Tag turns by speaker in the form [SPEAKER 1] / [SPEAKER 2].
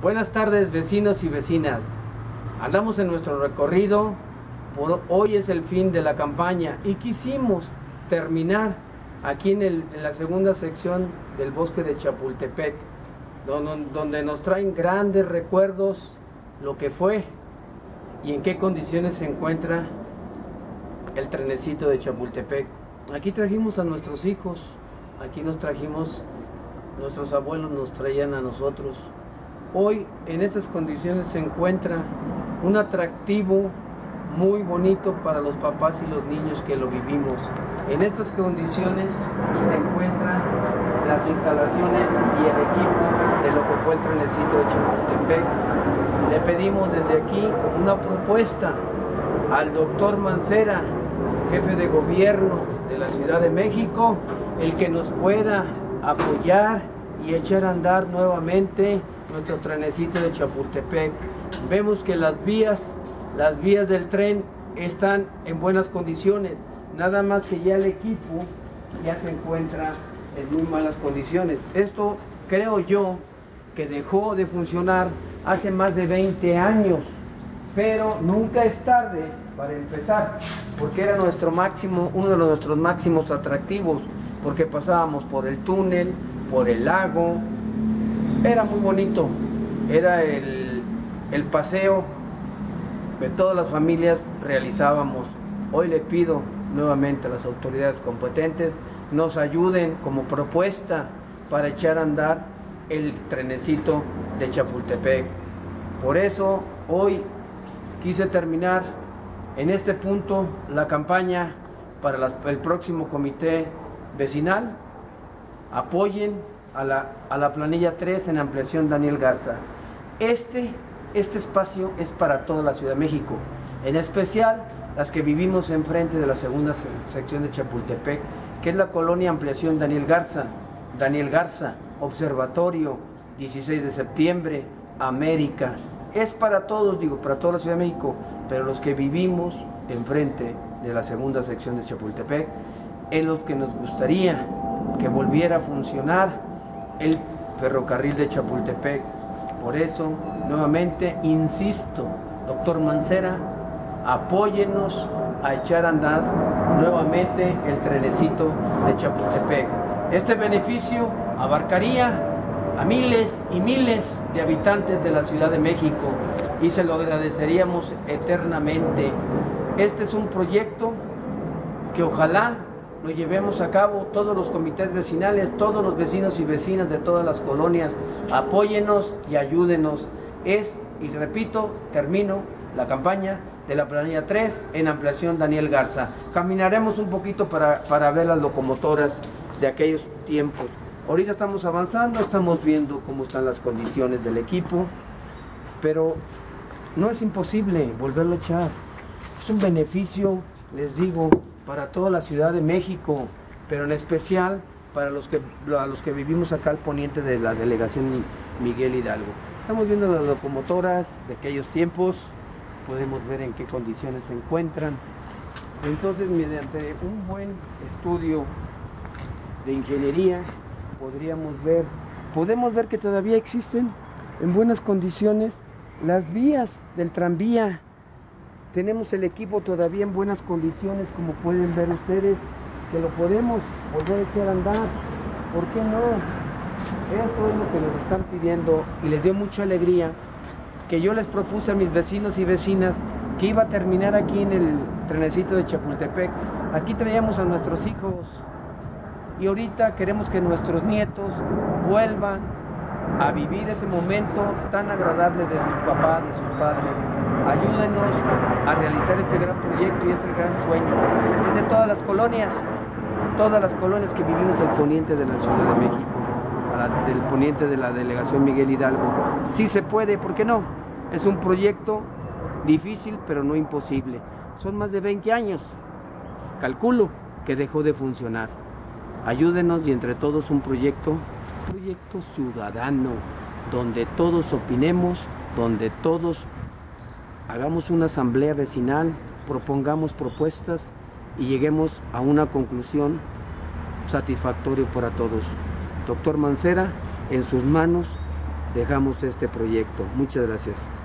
[SPEAKER 1] Buenas tardes vecinos y vecinas. Andamos en nuestro recorrido. Hoy es el fin de la campaña y quisimos terminar aquí en la segunda sección del bosque de Chapultepec, donde, donde nos traen grandes recuerdos lo que fue y en qué condiciones se encuentra el trenecito de Chapultepec. Aquí trajimos a nuestros hijos, aquí nos trajimos, nuestros abuelos nos traían a nosotros. Hoy en estas condiciones se encuentra un atractivo muy bonito para los papás y los niños que lo vivimos. En estas condiciones se encuentran las instalaciones y el equipo de lo que fue el trenecito de Chapultepec. Le pedimos desde aquí una propuesta al doctor Mancera, jefe de gobierno de la Ciudad de México, el que nos pueda apoyar y echar a andar nuevamente nuestro trenecito de Chapultepec. Vemos que las vías, las vías del tren están en buenas condiciones, nada más que ya el equipo ya se encuentra en muy malas condiciones. Esto creo yo que dejó de funcionar hace más de 20 años pero nunca es tarde para empezar, porque era nuestro máximo, uno de nuestros máximos atractivos, porque pasábamos por el túnel, por el lago, era muy bonito, era el, el paseo que todas las familias realizábamos. Hoy le pido nuevamente a las autoridades competentes nos ayuden como propuesta para echar a andar el trenecito de Chapultepec. Por eso hoy quise terminar en este punto la campaña para el próximo comité vecinal. Apoyen a la, a la planilla 3 en ampliación Daniel Garza. Este, este espacio es para toda la Ciudad de México, en especial las que vivimos enfrente de la segunda se- sección de Chapultepec, que es la colonia Ampliación Daniel Garza. Daniel Garza, Observatorio, 16 de septiembre, América. Es para todos, digo, para toda la Ciudad de México, pero los que vivimos enfrente de la segunda sección de Chapultepec, es los que nos gustaría que volviera a funcionar el ferrocarril de Chapultepec. Por eso, nuevamente, insisto, doctor Mancera, apóyennos a echar a andar nuevamente el trenecito de Chapultepec. Este beneficio abarcaría a miles y miles de habitantes de la Ciudad de México y se lo agradeceríamos eternamente. Este es un proyecto que ojalá lo llevemos a cabo todos los comités vecinales, todos los vecinos y vecinas de todas las colonias, apóyenos y ayúdenos. Es, y repito, termino la campaña de la planilla 3 en ampliación Daniel Garza. Caminaremos un poquito para, para ver las locomotoras de aquellos tiempos. Ahorita estamos avanzando, estamos viendo cómo están las condiciones del equipo, pero no es imposible volverlo a echar. Es un beneficio, les digo, para toda la Ciudad de México, pero en especial para los que, a los que vivimos acá al poniente de la delegación Miguel Hidalgo. Estamos viendo las locomotoras de aquellos tiempos, podemos ver en qué condiciones se encuentran. Entonces, mediante un buen estudio de ingeniería, podríamos ver, podemos ver que todavía existen en buenas condiciones las vías del tranvía. Tenemos el equipo todavía en buenas condiciones, como pueden ver ustedes, que lo podemos volver a echar a andar. ¿Por qué no? Eso es lo que nos están pidiendo y les dio mucha alegría que yo les propuse a mis vecinos y vecinas que iba a terminar aquí en el trenecito de Chapultepec. Aquí traíamos a nuestros hijos y ahorita queremos que nuestros nietos vuelvan a vivir ese momento tan agradable de sus papás, de sus padres. Ayúdenos a realizar este gran proyecto y este gran sueño. Es de todas las colonias, todas las colonias que vivimos el poniente de la Ciudad de México, a la- del poniente de la delegación Miguel Hidalgo. Sí se puede, ¿por qué no? Es un proyecto difícil, pero no imposible. Son más de 20 años, calculo, que dejó de funcionar. Ayúdenos y entre todos un proyecto, proyecto ciudadano, donde todos opinemos, donde todos hagamos una asamblea vecinal, propongamos propuestas y lleguemos a una conclusión satisfactoria para todos. Doctor Mancera, en sus manos dejamos este proyecto. Muchas gracias.